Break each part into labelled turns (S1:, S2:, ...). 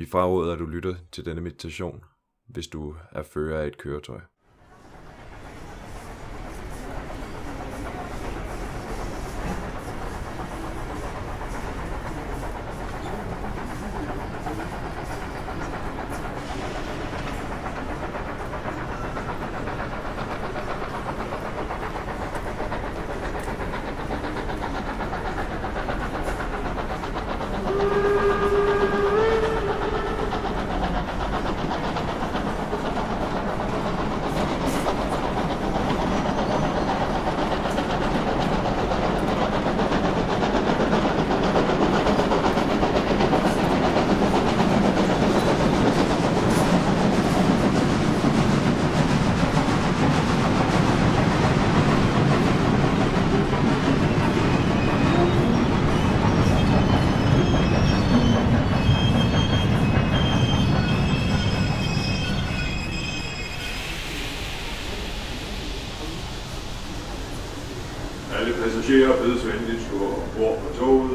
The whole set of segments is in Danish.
S1: Vi fraråder, at du lytter til denne meditation, hvis du er fører af et køretøj.
S2: Alle passagerer bedes venligst gå ombord på toget.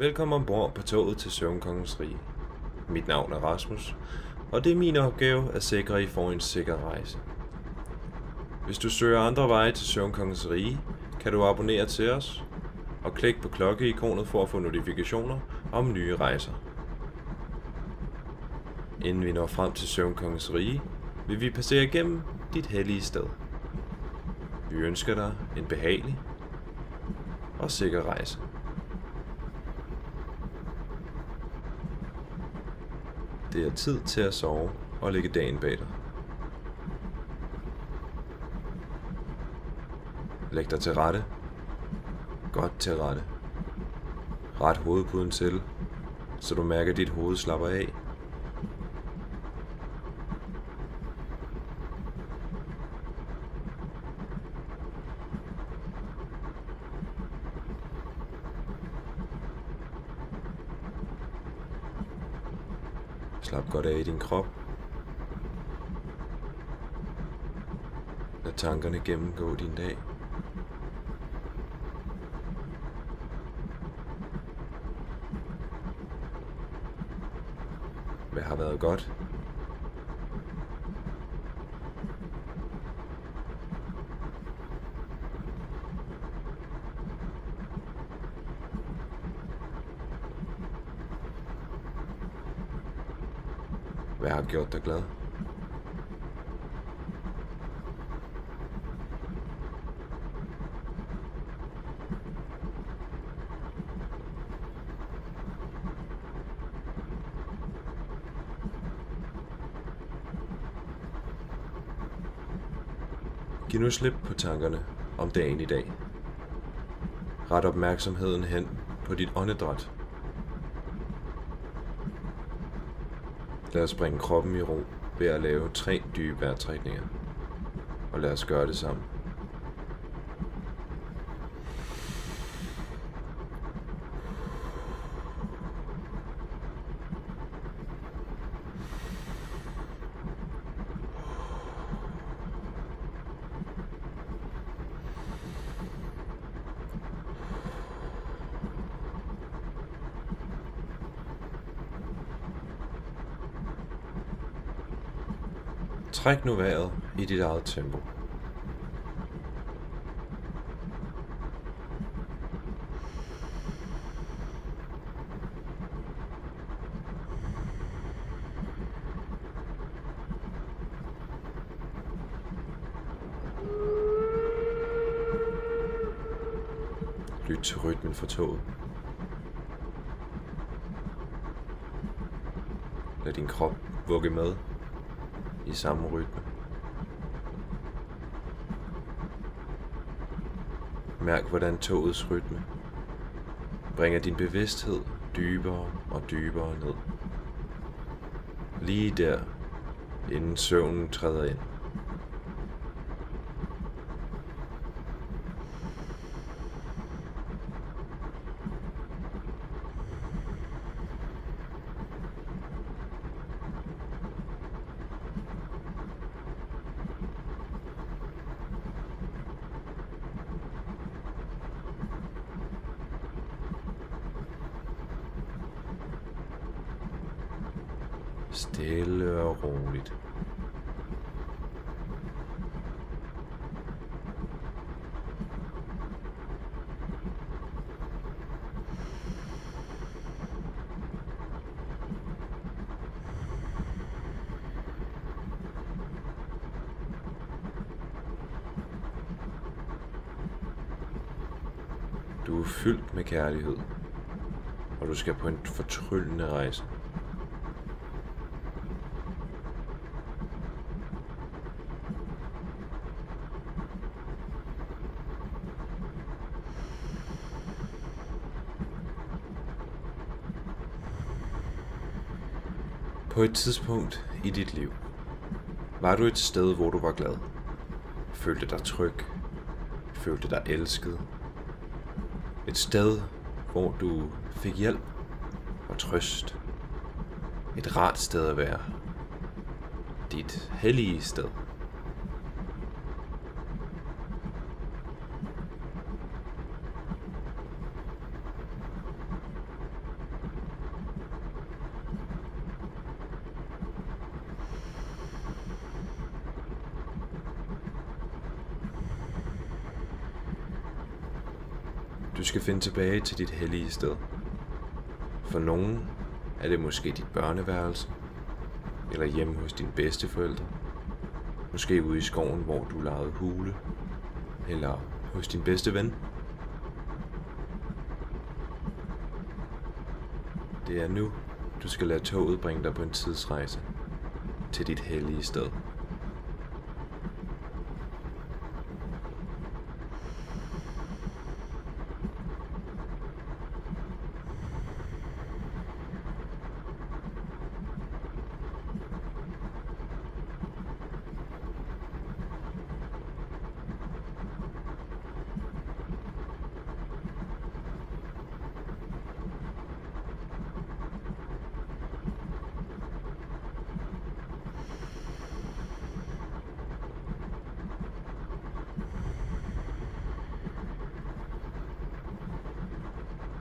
S1: Velkommen ombord på toget til Søvnkongens Rige. Mit navn er Rasmus, og det er min opgave at sikre, at I får en sikker rejse. Hvis du søger andre veje til Søvnkongens Rige, kan du abonnere til os og klik på klokkeikonet for at få notifikationer om nye rejser. Inden vi når frem til Søvnkongens Rige, vil vi passere igennem dit hellige sted. Vi ønsker dig en behagelig og sikker rejse. Det er tid til at sove og lægge dagen bag dig. Læg dig til rette. Godt til rette. Ret hovedpuden til, så du mærker, at dit hoved slapper af. Godt af i din krop. Lad tankerne gennemgå din dag. Hvad har været godt? Gjort dig glad? Giv nu slip på tankerne om dagen i dag. Ret opmærksomheden hen på dit åndedræt. Lad os bringe kroppen i ro ved at lave tre dybe vejrtrækninger. Og lad os gøre det sammen. Træk nu vejret i dit eget tempo. Lyt til rytmen for toget. Lad din krop vugge med i samme rytme. Mærk, hvordan togets rytme bringer din bevidsthed dybere og dybere ned. Lige der, inden søvnen træder ind. Stille og roligt. Du er fyldt med kærlighed, og du skal på en fortryllende rejse. På et tidspunkt i dit liv var du et sted, hvor du var glad. Følte dig tryg. Følte dig elsket. Et sted, hvor du fik hjælp og trøst. Et rart sted at være. Dit hellige sted. Skal finde tilbage til dit hellige sted. For nogen er det måske dit børneværelse, eller hjemme hos dine bedsteforældre. Måske ude i skoven, hvor du legede hule, eller hos din bedste ven. Det er nu, du skal lade toget bringe dig på en tidsrejse til dit hellige sted.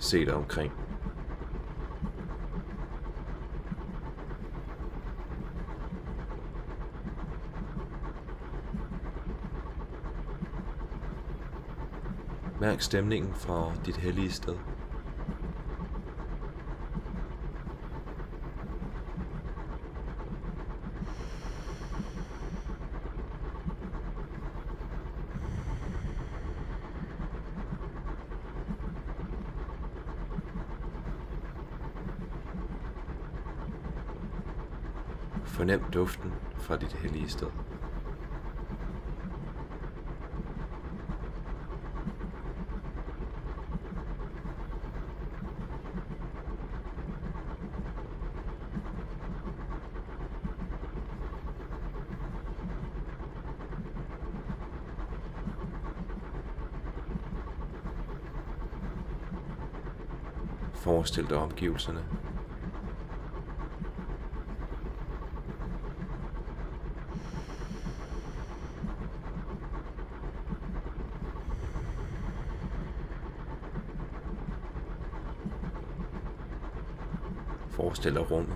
S1: Se dig omkring. Mærk stemningen fra dit hellige sted. Fornem duften fra dit hellige sted. Forestil dig omgivelserne. fortæller rum.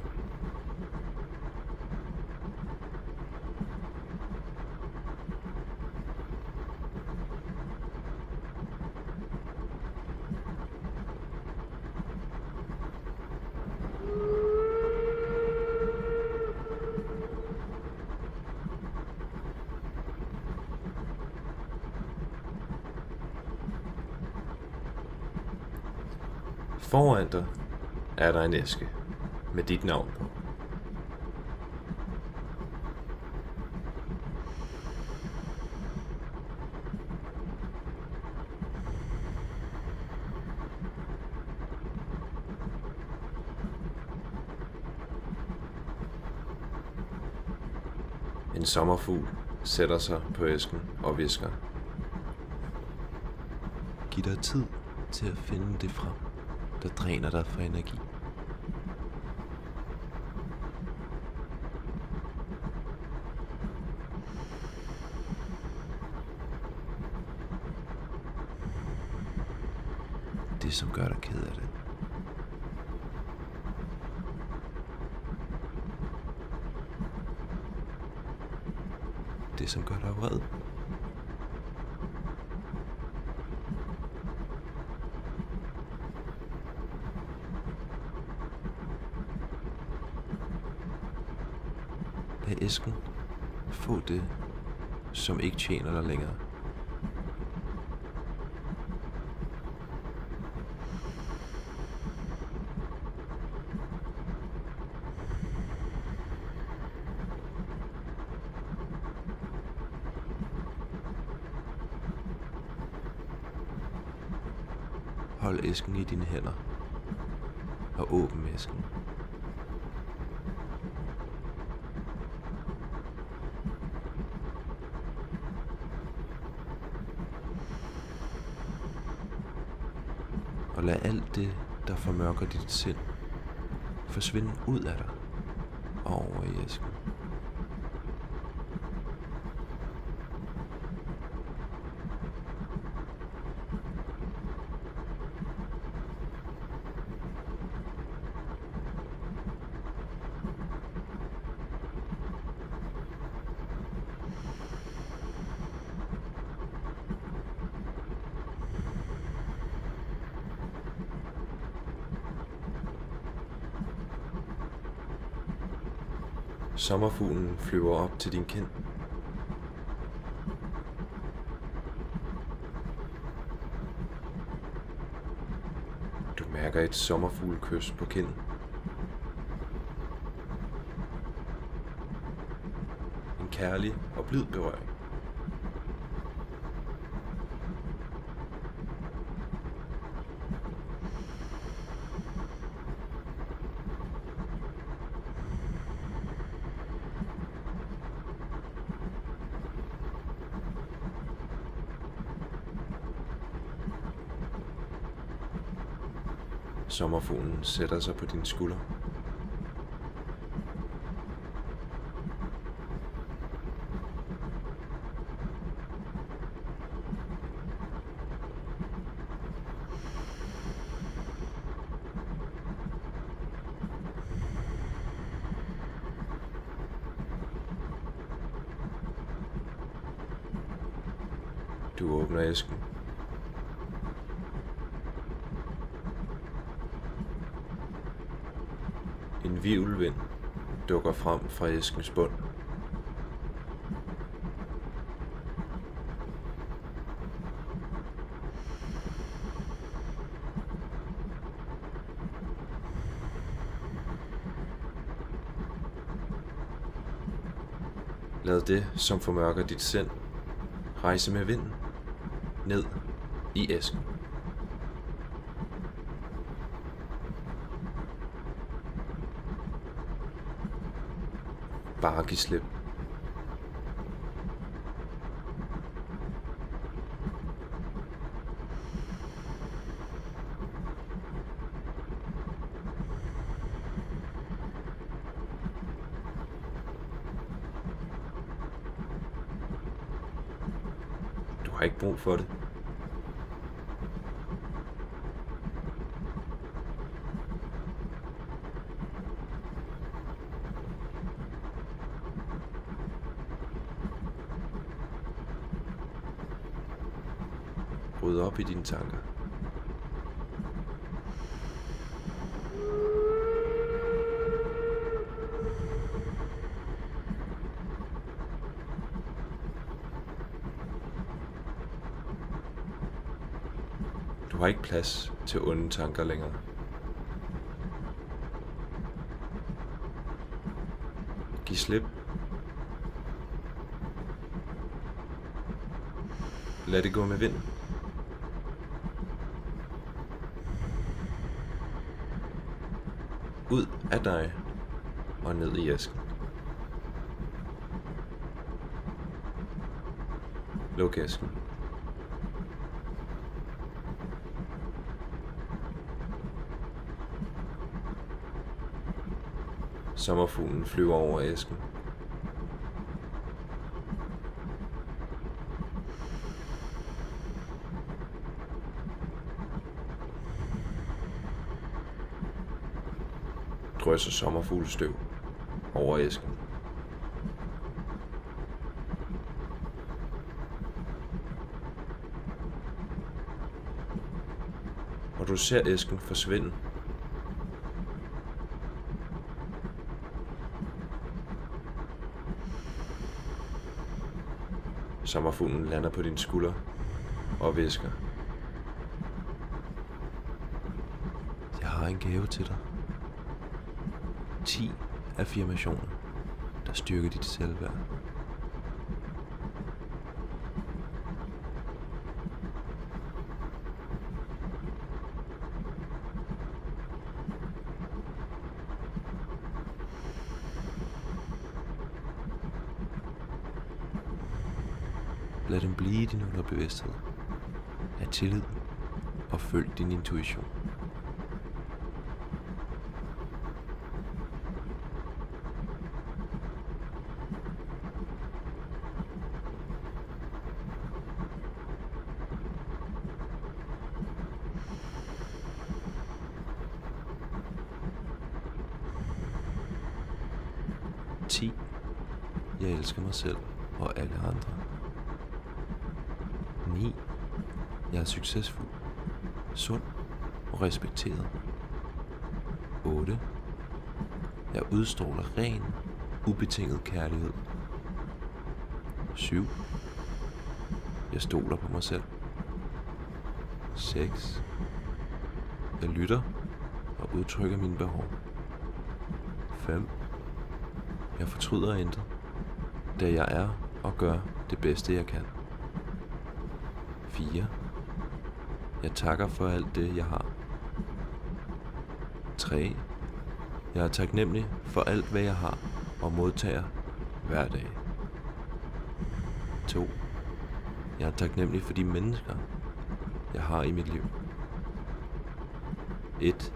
S1: Foran dig er der en æske med dit navn på. En sommerfugl sætter sig på æsken og visker. Giv dig tid til at finde det frem, der dræner dig for energi. Det, som gør dig ked af det. Det, som gør dig vred. Lad æsken få det, som ikke tjener dig længere. Æsken i dine hænder og åbn æsken. Og lad alt det, der formørker dit sind, forsvinde ud af dig og over i æsken. Sommerfuglen flyver op til din kind. Du mærker et sommerfuglekys på kinden. En kærlig og blid berøring. Sommerfuglen sætter sig på din skulder. Du åbner æsken. En vivlvind dukker frem fra æskens bund. Lad det, som formørker dit sind, rejse med vinden ned i æsken. Bare give slip. Du har ikke brug for det. sine tanker. Du har ikke plads til onde tanker længere. Giv slip. Lad det gå med vinden. Af dig og ned i æsken. Luk æsken. Sommerfuglen flyver over æsken. Drysser sommerfuglestøv over æsken. Og du ser æsken forsvinde Sommerfuglen lander på din skulder og visker. Jeg har en gave til dig. 10 affirmationer, der styrker dit selvværd. Lad dem blive i din underbevidsthed. Ha' tillid og følg din intuition. Mig selv og alle andre. 9. Jeg er succesfuld, sund og respekteret. 8. Jeg udstråler ren, ubetinget kærlighed. 7. Jeg stoler på mig selv. 6. Jeg lytter og udtrykker mine behov. 5. Jeg fortryder intet, da jeg er og gør det bedste jeg kan. 4. Jeg takker for alt det, jeg har. 3. Jeg er taknemmelig for alt, hvad jeg har og modtager hver dag. 2. Jeg er taknemmelig for de mennesker, jeg har i mit liv. 1.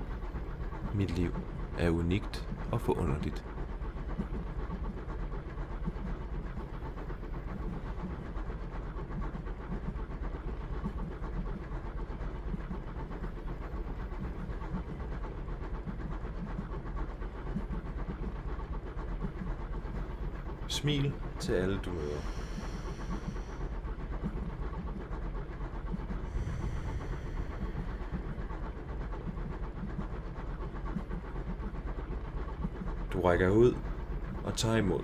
S1: Mit liv er unikt og forunderligt. Til alle du møder. Du rækker ud og tager imod.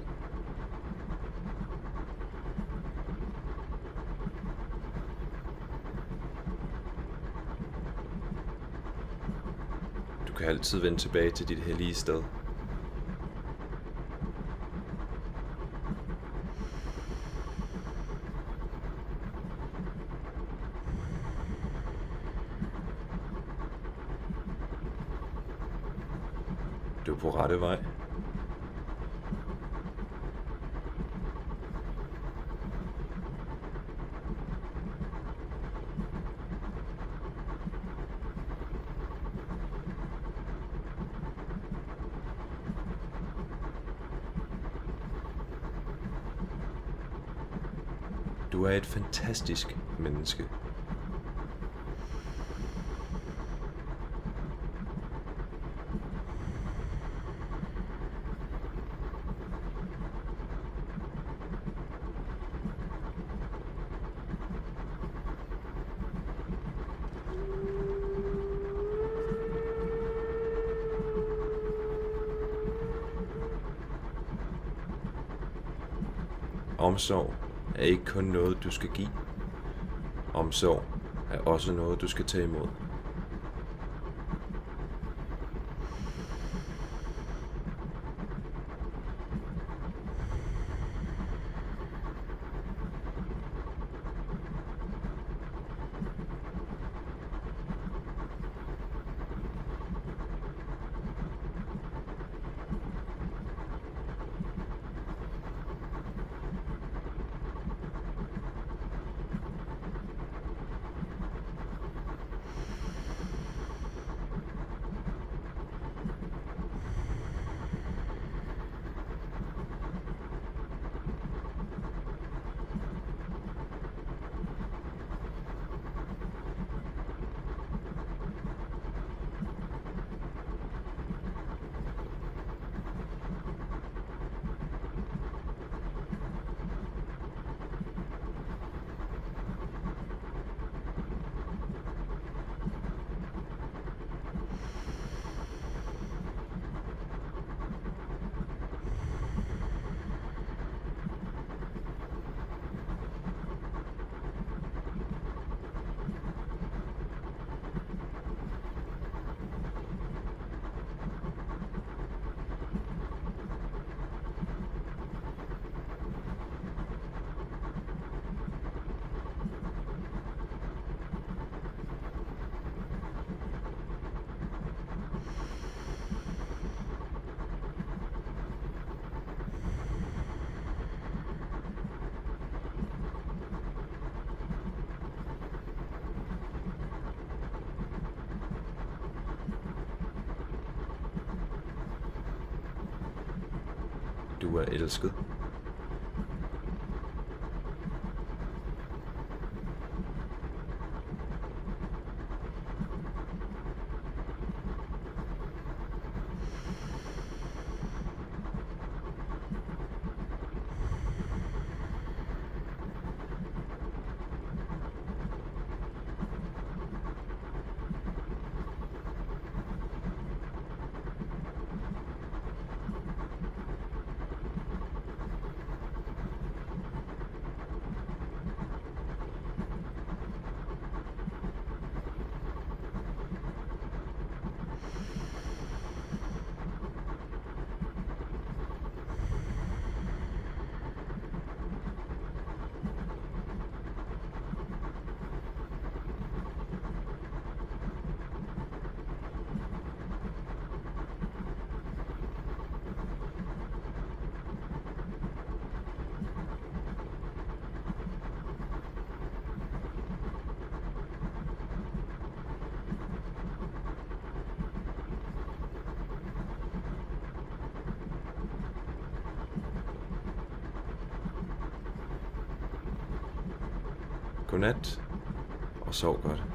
S1: Du kan altid vende tilbage til dit hellige sted. Rette vej. Du er et fantastisk menneske. Omsorg er ikke kun noget, du skal give. Omsorg er også noget, du skal tage imod. Du er elsket. Godnat, og sov godt.